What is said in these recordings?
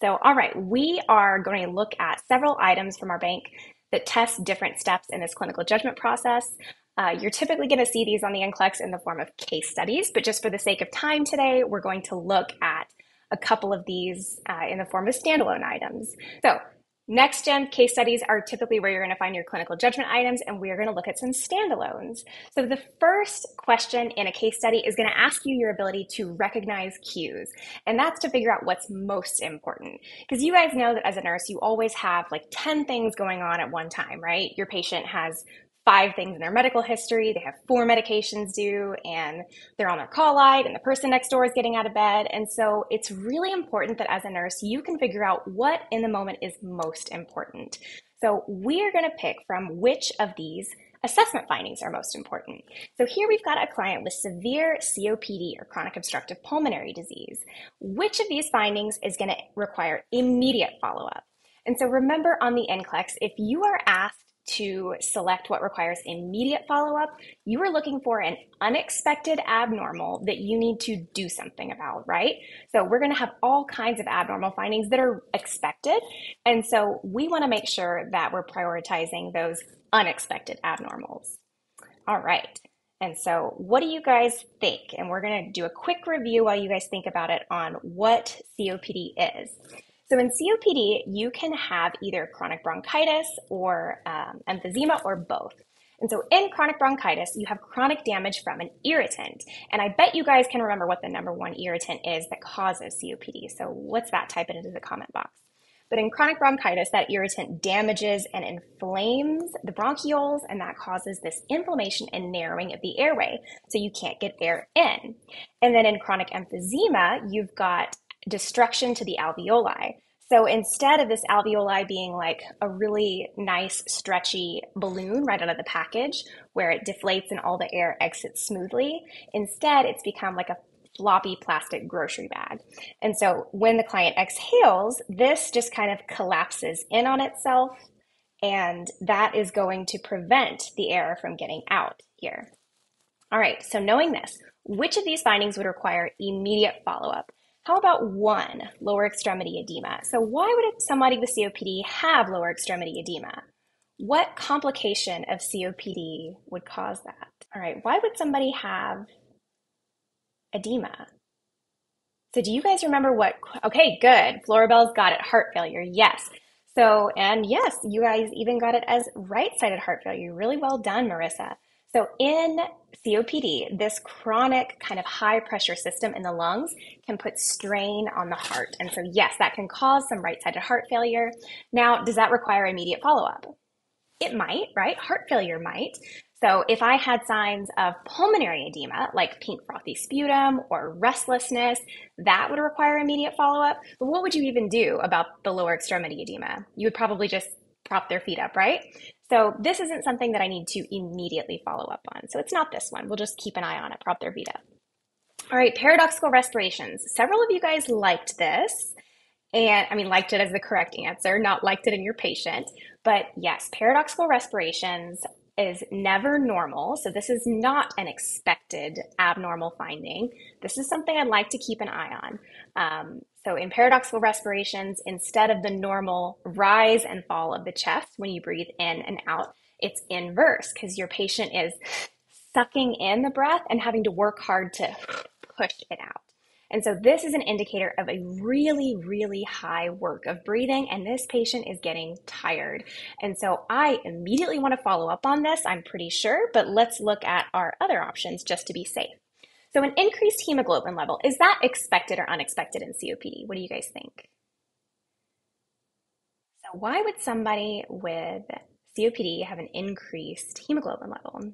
So, all right, we are going to look at several items from our bank that test different steps in this clinical judgment process. Uh, you're typically going to see these on the NCLEX in the form of case studies, but just for the sake of time today, we're going to look at a couple of these uh, in the form of standalone items. So Next gen case studies are typically where you're going to find your clinical judgment items, and we're going to look at some standalones. So, the first question in a case study is going to ask you your ability to recognize cues, and that's to figure out what's most important. Because you guys know that as a nurse, you always have like 10 things going on at one time, right? Your patient has five things in their medical history. They have four medications due and they're on their call light and the person next door is getting out of bed. And so it's really important that as a nurse, you can figure out what in the moment is most important. So we are going to pick from which of these assessment findings are most important. So here we've got a client with severe COPD or chronic obstructive pulmonary disease. Which of these findings is going to require immediate follow up? And so remember on the NCLEX, if you are asked to select what requires immediate follow up, you are looking for an unexpected abnormal that you need to do something about, right? So, we're going to have all kinds of abnormal findings that are expected. And so, we want to make sure that we're prioritizing those unexpected abnormals. All right. And so, what do you guys think? And we're going to do a quick review while you guys think about it on what COPD is. So in COPD, you can have either chronic bronchitis or um, emphysema or both. And so in chronic bronchitis, you have chronic damage from an irritant. And I bet you guys can remember what the number one irritant is that causes COPD. So what's that? Type it into the comment box. But in chronic bronchitis, that irritant damages and inflames the bronchioles, and that causes this inflammation and narrowing of the airway, so you can't get air in. And then in chronic emphysema, you've got destruction to the alveoli. So instead of this alveoli being like a really nice stretchy balloon right out of the package where it deflates and all the air exits smoothly, instead it's become like a floppy plastic grocery bag. And so when the client exhales, this just kind of collapses in on itself and that is going to prevent the air from getting out here. All right, so knowing this, which of these findings would require immediate follow up? How about one, lower extremity edema? So, why would somebody with COPD have lower extremity edema? What complication of COPD would cause that? All right, why would somebody have edema? So, do you guys remember what? Okay, good. Floribel's got it. Heart failure. Yes. So, and yes, you guys even got it as right sided heart failure. Really well done, Marissa. So, in COPD, this chronic kind of high pressure system in the lungs can put strain on the heart. And so, yes, that can cause some right sided heart failure. Now, does that require immediate follow up? It might, right? Heart failure might. So, if I had signs of pulmonary edema, like pink frothy sputum or restlessness, that would require immediate follow up. But what would you even do about the lower extremity edema? You would probably just prop their feet up, right? So this isn't something that I need to immediately follow up on. So it's not this one. We'll just keep an eye on it, prop their Vita. All right, paradoxical respirations. Several of you guys liked this. And I mean, liked it as the correct answer, not liked it in your patient. But yes, paradoxical respirations is never normal. So this is not an expected abnormal finding. This is something I'd like to keep an eye on. Um, so in paradoxical respirations, instead of the normal rise and fall of the chest when you breathe in and out, it's inverse because your patient is sucking in the breath and having to work hard to push it out. And so this is an indicator of a really, really high work of breathing, and this patient is getting tired. And so I immediately want to follow up on this, I'm pretty sure, but let's look at our other options just to be safe. So an increased hemoglobin level, is that expected or unexpected in COPD? What do you guys think? So why would somebody with COPD have an increased hemoglobin level?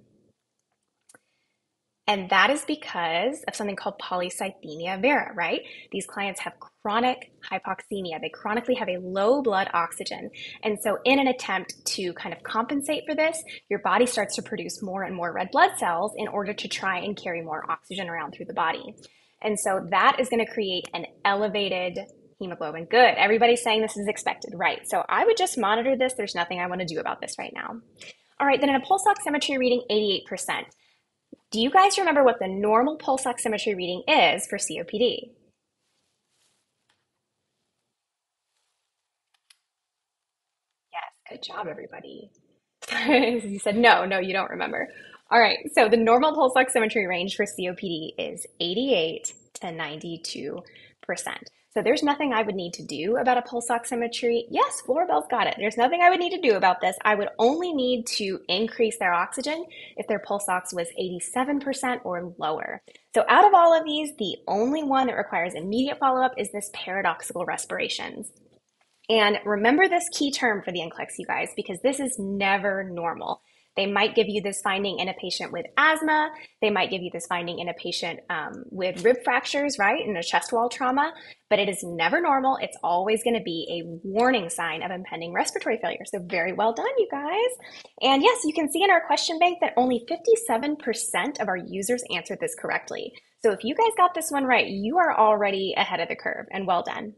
And that is because of something called polycythemia vera, right? These clients have chronic hypoxemia. They chronically have a low blood oxygen. And so, in an attempt to kind of compensate for this, your body starts to produce more and more red blood cells in order to try and carry more oxygen around through the body. And so, that is going to create an elevated hemoglobin. Good. Everybody's saying this is expected, right? So, I would just monitor this. There's nothing I want to do about this right now. All right, then in a pulse oximetry reading 88%. Do you guys remember what the normal pulse oximetry reading is for COPD? Yes, good job, everybody. you said, no, no, you don't remember. All right, so the normal pulse oximetry range for COPD is 88 to 92 percent. So there's nothing I would need to do about a pulse oximetry. Yes, Floribel's got it. There's nothing I would need to do about this. I would only need to increase their oxygen if their pulse ox was 87% or lower. So out of all of these, the only one that requires immediate follow-up is this paradoxical respirations. And remember this key term for the NCLEX, you guys, because this is never normal. They might give you this finding in a patient with asthma. They might give you this finding in a patient um, with rib fractures, right, in a chest wall trauma, but it is never normal. It's always going to be a warning sign of impending respiratory failure. So, very well done, you guys. And yes, you can see in our question bank that only 57% of our users answered this correctly. So, if you guys got this one right, you are already ahead of the curve, and well done.